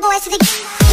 boys to the game.